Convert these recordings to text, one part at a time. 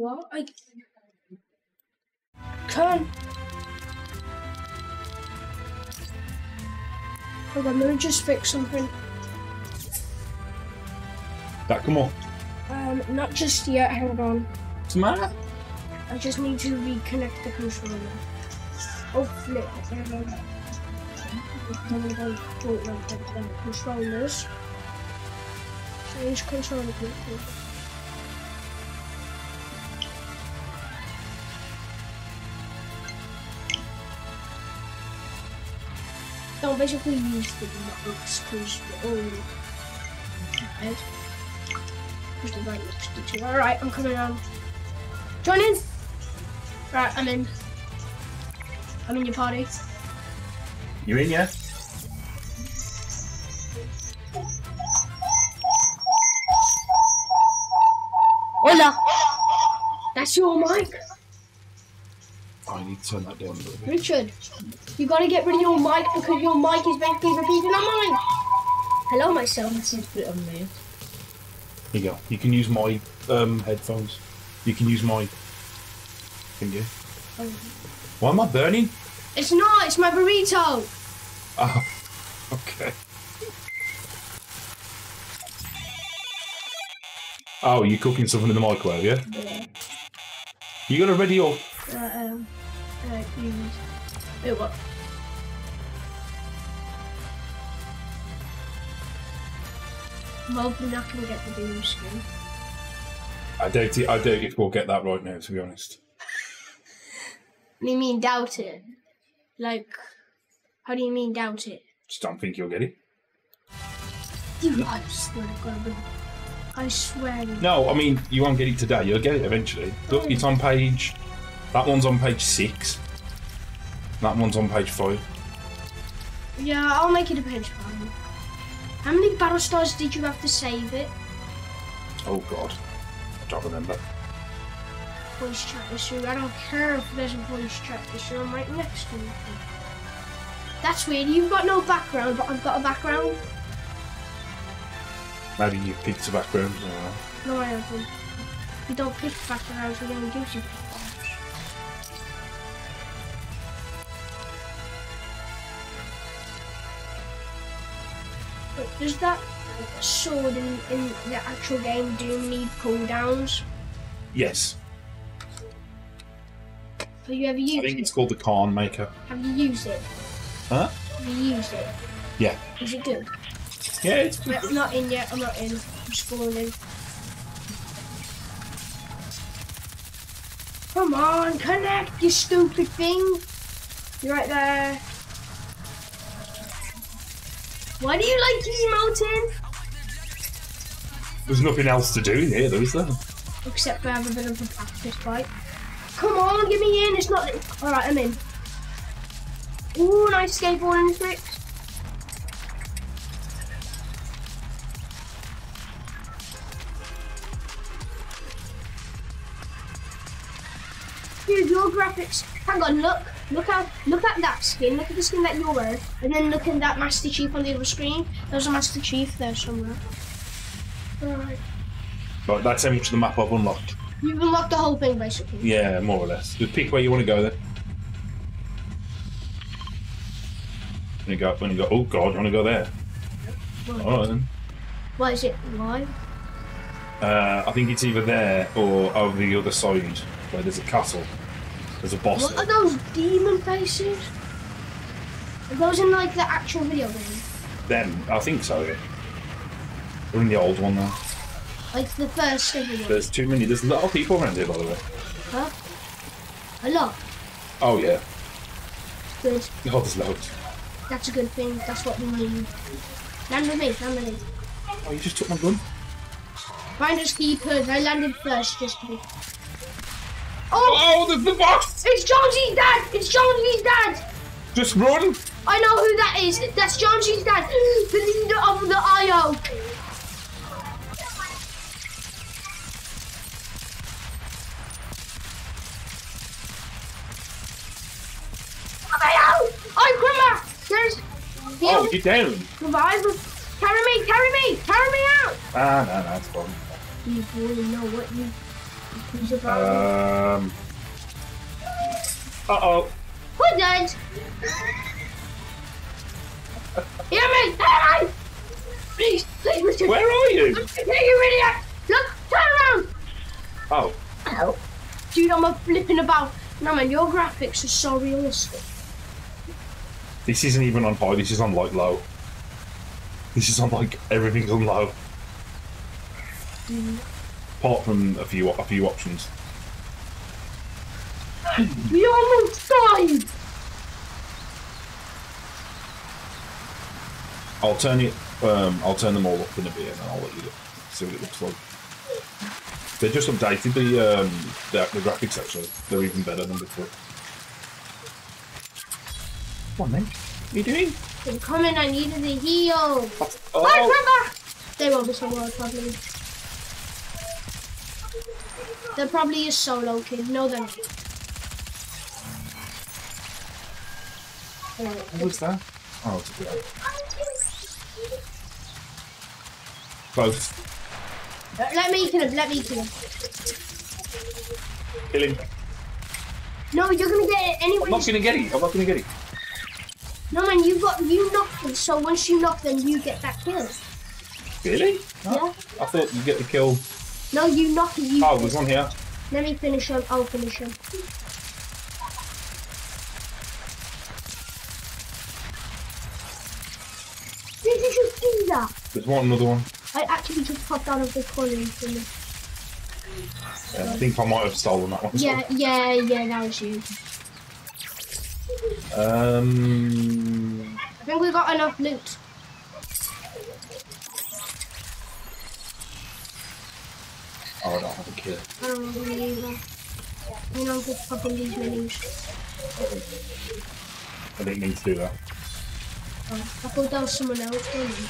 What? I can't. Hold on, let me just fix something. That come up. Um, not just yet, hang on. What's the matter? I just need to reconnect the controller. Oh, flip. Go the controllers. Change controller Don't basically use the networks because we're all tired. Because the right looks to two. Alright, I'm coming on. Join in! Right, I'm in. I'm in your party. You in, yeah? Hola! That's your mic? I need to turn that down a little bit. Richard, you gotta get rid of your mic because your mic is basically repeating on mine. Hello, myself. This is a bit on me. Here you go. You can use my um, headphones. You can use my. Can you? Why am I burning? It's not, it's my burrito. Oh, okay. Oh, you're cooking something in the microwave, yeah? Yeah. You got to ready your. Uh, um, uh, use. Wait, what? I'm hoping I can get the boom screen. I doubt it. I doubt if we'll get that right now, to be honest. You mean doubt it? Like, how do you mean doubt it? Just don't think you'll get it. You, I swear to God. I swear. to- No, I mean you won't get it today. You'll get it eventually. Look, it's on page. That one's on page six. That one's on page five. Yeah, I'll make it a page five. How many battle stars did you have to save it? Oh God, I don't remember. Voice chat issue. I don't care if there's a voice chat issue. I'm right next to you. That's weird. You've got no background, but I've got a background. Maybe you picked the background. No, I haven't. You don't pick backgrounds. We don't give you But does that sword in, in the actual game do need cooldowns? Yes, Have you ever I used think it? it's called the Khan Maker. Have you used it? Huh? Have you used it? Yeah. Is it good? Yeah, it's Wait, I'm not in yet. I'm not in. I'm spawning. Come on, connect, you stupid thing. You're right there. Why do you like emoting? There's nothing else to do in here, though, is there? Except for have a bit of a practice fight. Come on, get me in. It's not. Alright, I'm in. Ooh, nice skateboarding tricks. Dude, your graphics. Hang on, look. Look at look at that skin. Look at the skin that you're wearing, and then look at that Master Chief on the other screen. There's a Master Chief there somewhere. Alright. Right, that's how much of the map I've unlocked. You've unlocked the whole thing basically. Yeah, more or less. Just pick where you want to go then. When you go, when you go, oh God, you want to go there? What, All right then. what is it? Why? Uh, I think it's either there or over the other side where there's a castle. There's a boss. What are those demon faces? Are those in like the actual video game? Them, I think so. Yeah. They're in the old one now. Like the first? There's too many. There's a lot of people around here, by the way. Huh? A lot. Oh yeah. Good. Oh, there's loads. That's a good thing. That's what we need. Land with me. Land with me. Oh, you just took my gun. Finders keepers. I landed first just to be. Oh! Oh, there's the boss! It's Jonesy's dad! It's Jonesy's dad! Just run! I know who that is. That's Jonesy's dad. The leader of the IO. IO! I'm Grimmer! There's. Oh, you're down. Revive. Carry me, carry me, carry me out! Ah, no, no, it's fine. You boy know what you. Um. Uh oh. We're dead. Hear me! Hey! Please, please, Richard. Where are you? Hey, you idiot! Look, turn around! Oh. Ow. Dude, I'm a flipping about. No man, your graphics are so realistic. This isn't even on high. This is on like low. This is on like everything's on low. Apart from a few a few options. We almost died! I'll turn it. Um, I'll turn them all up in a bit, and I'll let you see what it looks like. They just updated the um, the, the graphics actually. They're even better than before. Come on, then. What are you doing? I'm coming, I needed a heal. Oh. Remember? They won't be solo, probably. They're probably a solo kid. No, they're not. Alright. what was that? Oh, it's a good. Both. Let me kill him, let me kill him. Kill him. No, you're gonna get it anyway. I'm not gonna get it. I'm not gonna get it. No man, you got you knocked them, so once you knock them, you get that kill. Really? No. Yeah. I thought you get the kill. No, you knock it, you Oh, there's one here. let me finish him, I'll finish him. Did you just do that? There's one another one. I actually just popped out of the corner and him. Yeah, I think I might have stolen that one. Yeah, yeah, yeah, that was you. Um. I think we got enough loot. Oh, I don't have a kill. I don't really either. I know I'm just popping these menus. I didn't mean to do that. Oh, I thought that was someone else. Wasn't it?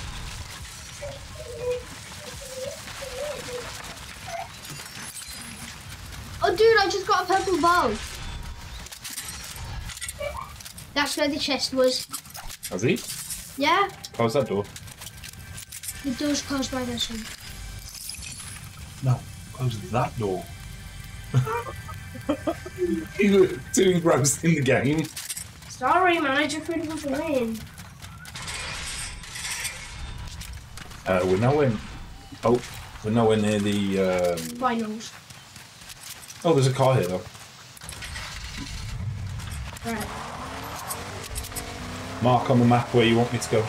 Oh, dude, I just got a purple bow. That's where the chest was. Has he? Yeah, Close that door. the door's closed by this one. No, close that door. you were too engrossed in the game. Sorry, man, I just really want to win. Uh, we're nowhere. Oh, we're nowhere near the. Um... Finals. Oh, there's a car here though. Right. Mark on the map where you want me to go.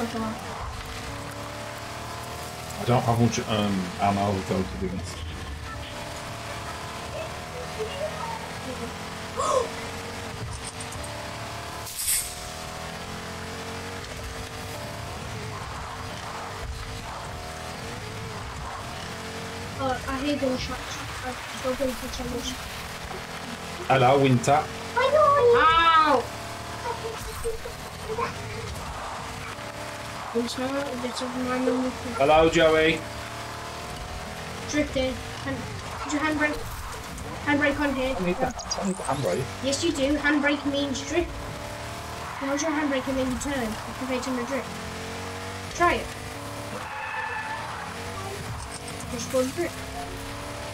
It's not so. I don't have much um, ammo though to do this. Oh, I hear gunshots. I've spoken to someone. Hello, Winter. Ow! I'm sorry, of my number. Hello, Joey. Drifted. Hand, put your handbrake. Handbrake on here. I need that. I need the handbrake. Yes, you do. Handbrake means drift. Hold your handbrake and then you turn, activating the drift. Try it. Just go drift.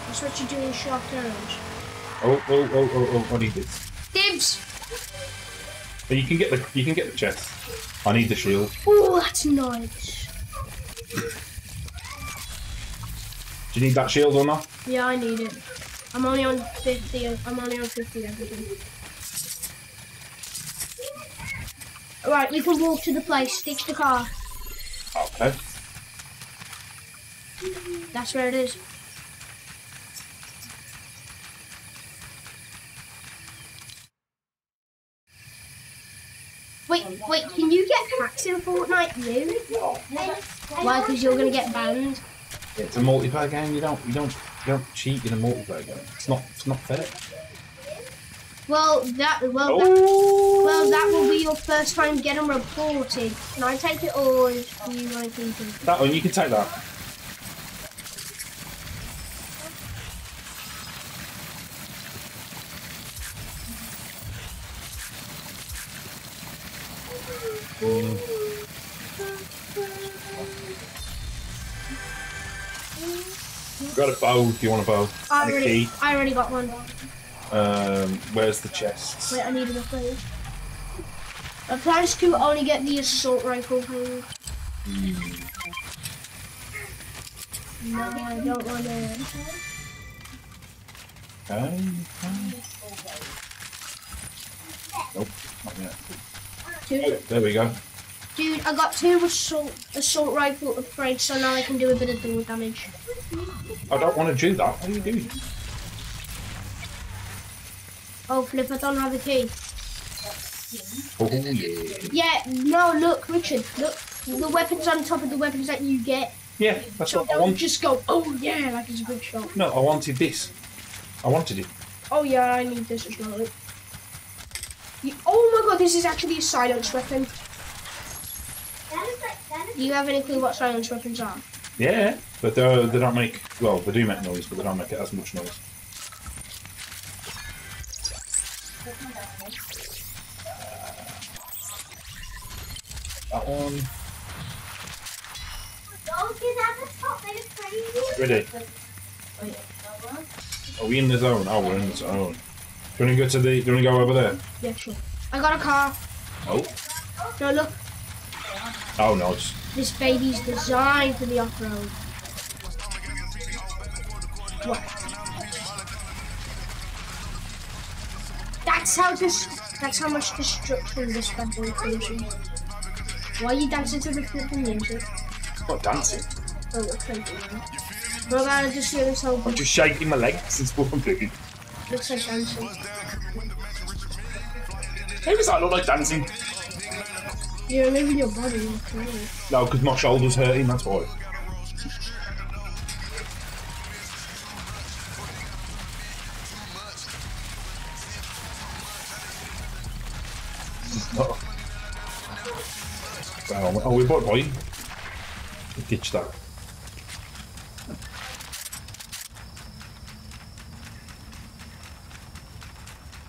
That's what you do in sharp turns. Oh, oh, oh, oh, oh! I need this. Dibs! But you can get the you can get the chest. I need the shield. Oh, that's nice. Do you need that shield or not? Yeah, I need it. I'm only on 50. I'm only on 50 everything. Right, you can walk to the place. Ditch the car. Okay. That's where it is. Wait, wait, can you get hacks in You? Why? Because you're gonna get banned. It's a multiplayer game. You don't you don't you don't cheat in a multiplayer game. It's not it's not fair. Well, that well that, Oh. well that will be your first time getting reported. Can I take it or do you want to keep it? That one you can take that. Got a bow. Do you want a bow? I And a already, key. I already got one. Um, where's the chest? Wait, I need an upgrade. I plan to only get the assault rifle thing. No, I don't want to. Um, Nope, not yet. Dude, There we go. dude, I got two assault assault rifle upgrades, so now I can do a bit of double damage. I don't want to do that. What are you doing? Oh, flip! I don't have a key. Oh yeah. Yeah, no, look, Richard, look. The weapons on top of the weapons that you get. Yeah, that's So what I don't want. just go, oh yeah, like it's a good shot. No, I wanted this. I wanted it. Oh yeah, I need this as well. You- oh my god, this is actually a silence weapon. Do you have any clue what silence weapons are? Yeah, but they they don't make well, they do make noise, but they don't make it as much noise. That one. Ready? Are we in the zone? Oh, we're in the zone. Do you want to go to the? Do you want to go over there? Yeah, sure. I got a car. Oh. No, look, Oh no, it's this baby's designed for the off-road. What? That's how this. That's how much destruction this bad boy causes. Why are you dancing to the flipping music? not dancing. Oh, okay. We're gonna just hear this whole I'm just shaking my legs. It's what I'm doing. looks like dancing. Hey, does that look like dancing? You're moving your body. No, because my shoulder's hurting. That's why. We bought boy. Ditch that.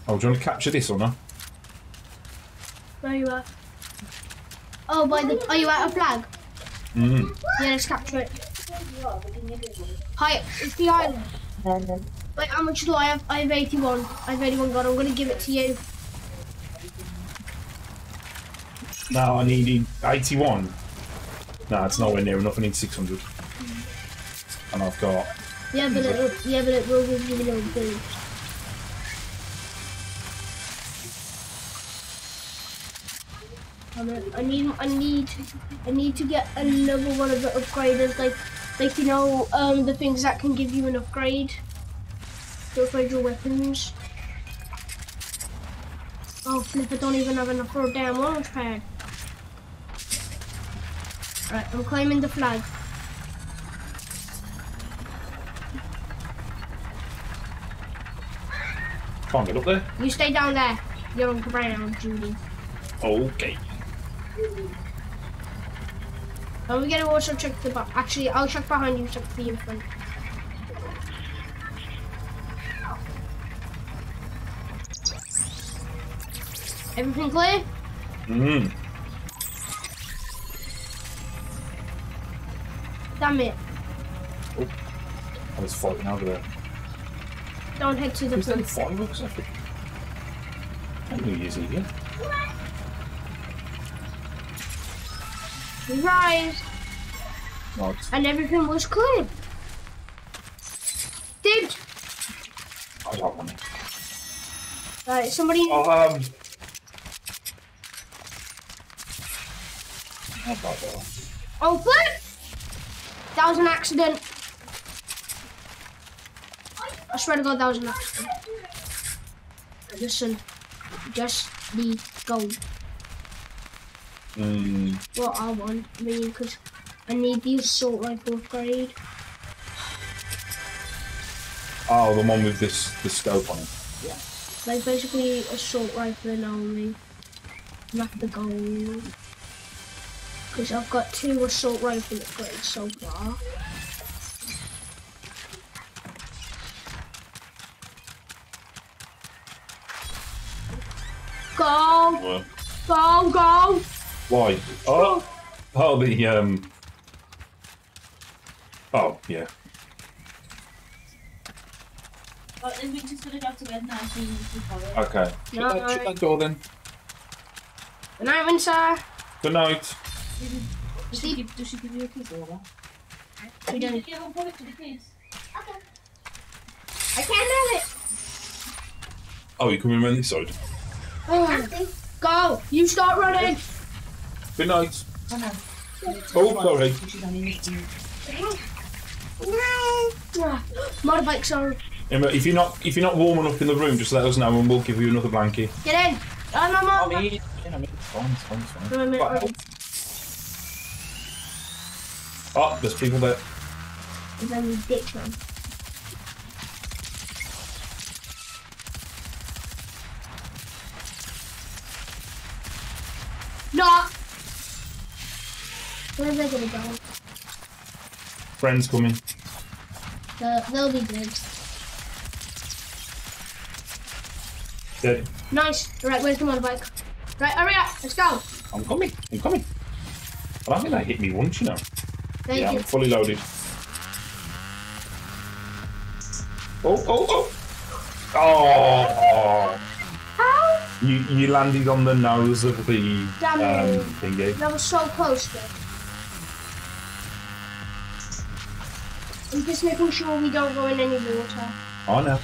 Oh, do you want to capture this or not? Where are you at? Oh, by the. Are you at a flag? Mm. Yeah, let's capture it. Hi, it's the island. Wait, how much do I have? I have 81. I have 81 God. I'm gonna give it to you. No, I needed 81. No, it's nowhere near enough. I need 600. And I've got. Yeah, but it. will, Yeah, but it will give you no boost. Um, I need, I need, I need to get another one of the upgraders, like, like you know, um, the things that can give you an upgrade to upgrade your weapons. Oh, flip! I don't even have enough for a damn launch pad. Right, I'm claiming the flag. Can't get up there. You stay down there. You're on ground, Judy. Okay. Are we gonna also check the back. Actually, I'll check behind you, check the in front. Everything clear? Mm. Damn it. I was floating over there. Don't head to the Is that front. fireworks? I think. I knew you here. Rise. No, it's, And everything was clear. Dude! I don't want it. Right, somebody. Oh, um. How about that? Oh, flip! That was an accident. I swear to God, that was an accident. Listen, just the gold. Mm. What I want, I mean, because I need the assault rifle upgrade. Oh, the one with this the scope on it. Yeah, Like basically assault rifle only. Not the gold. Because I've got two assault rifle upgrades so far. Go! Well, Go, go! why? Oh, oh, the um. Oh, yeah. But then we just gonna go to bed now, so you can follow. Okay. No, Shut, that, shut that door then. Good night, Windsor. Good night. Does she give, does she give you a kiss or what? We don't. Give a point to the kiss. I can't have it. Oh, you coming around this side? Oh. Go. You start running. Good night. Oh no. Oh, sorry. She's only missing. Ah, Motorbikes on. Emma, if you're not if you're not warm enough in the room, just let us know and we'll give you another blanket. Get in. Oh, no, I no, mean, you know, it's fine, it's fine, it's fine. Oh, there's people there. There's only ditch man. No. Where are they gonna go? Friends coming. They'll, they'll be good. Dead. Nice. Right, where's the motorbike? Right, hurry up. Let's go. I'm coming. I'm coming. But I think they hit me once, you know. Thank yeah, you. I'm fully loaded. Oh, oh, oh! Oh! Ow! You, you landed on the nose of the Damn um, thingy. That was so close, though. I'm just making sure we don't go in any water. Oh no.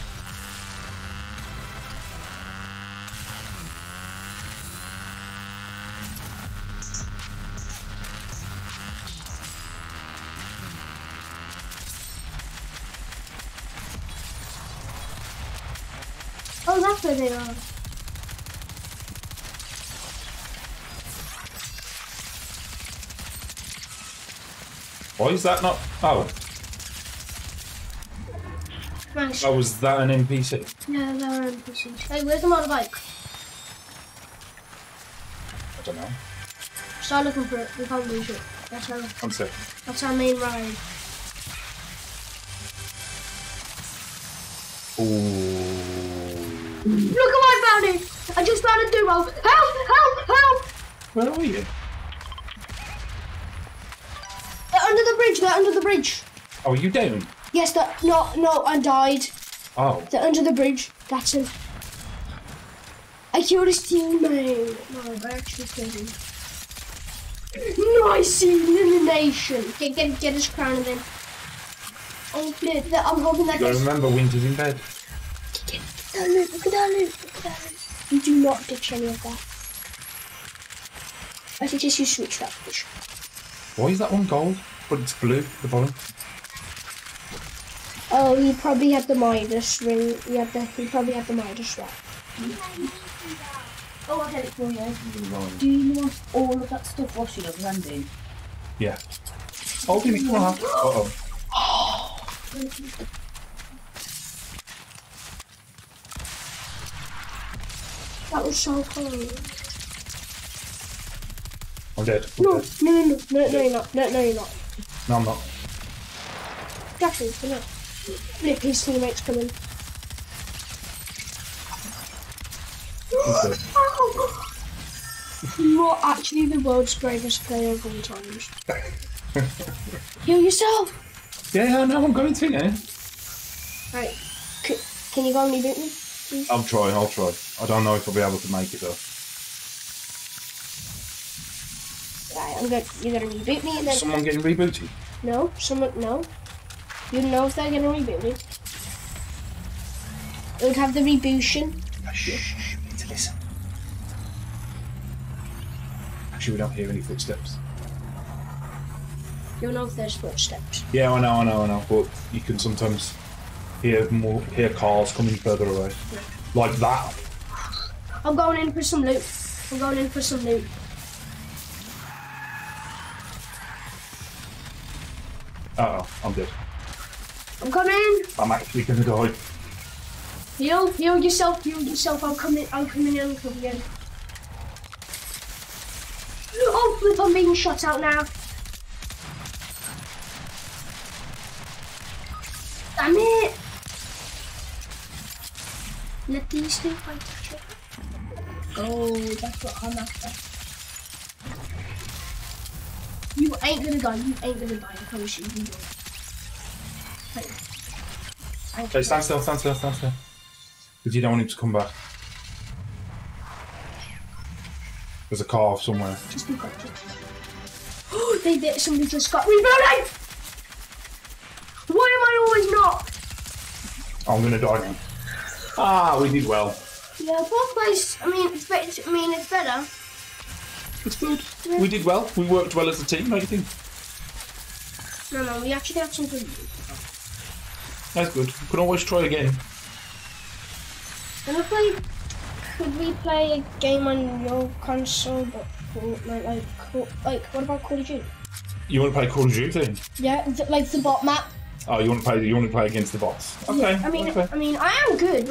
Why is that not? Oh, oh, was that an NPC? Yeah, they're NPCs. Hey, where's the motorbike? I don't know. Start looking for it. We can't lose it. That's our, One sec. that's our main ride. Ooh. Look at I found it! I just found a duo. Help! Help! Help! Where are you? Under the bridge. Oh, you down? Yes, they're, no, no, I died. Oh, They're under the bridge. That's it. I killed his teammate. No, I actually killed him. Nice elimination. Get, get, get his crown and then. Oh, that- I'm hoping that you gotta remember winter's in bed. Get that loot. Look at that loot. Look at that loot. You do not ditch any of that. I suggest you switch that. Why is that one gold? But it's blue at the bottom. Oh, he probably had the Midas ring. He had the. He probably had the Midas ring. Oh, I'll get it for you. Do you want all of that stuff washing up landing? Yeah. Oh, give me one half. Uh oh. That was so close. I'm dead. I'm No, dead. no, no, no, no, no, you're not. No, no, you're not. No, I'm not. Jackie, come on. Look, his teammates coming. I'm dead. You are actually the world's bravest player of all times. Heal yourself. Yeah, no, I'm going to now. Right. C- can you go and reboot me, please? I'm trying, I'll try. I don't know if I'll be able to make it though. Right, I'm good. You're gonna reboot me and then. Someone getting rebooted? No, someone. No. You don't know if they're gonna reboot me. It would have the rebootion. Ah, shh, shh, to listen. Actually, we don't hear any footsteps. You'll know if there's footsteps. Yeah, I know, I know, I know, but you can sometimes hear more, hear cars coming further away. Like that. I'm going in for some loot. I'm going in for some loot. Uh oh, I'm dead. I'm coming. I'm actually gonna die. Heal, heal yourself, heal yourself. I'm coming, I'm coming in, I'm coming in. Oh, flip, I'm being shot out now. Damn it! Let these two fight each other. Oh, that's what I'm after. You ain't gonna die, you ain't gonna die, I promise you, you will. Okay, stand still, stand still, stand still. Because you don't want him to come back. There's a car somewhere. Just be quick. Oh, they did. Somebody just got reloading. Why am I always not? I'm gonna die now. Ah, we did well. Yeah, fourth place. I mean, it's. I mean, it's better. It's good. We did well. We worked well as a team, don't you think? No, no, we actually have some good. That's good. We can always try again. Can we play? Could we play a game on your console? But like, like, like, what about Call of Duty? You want to play Call of Duty? Then? Yeah, like the bot map. Oh, you want to play? You want to play against the bots? Okay. I mean, okay. I mean, I am good.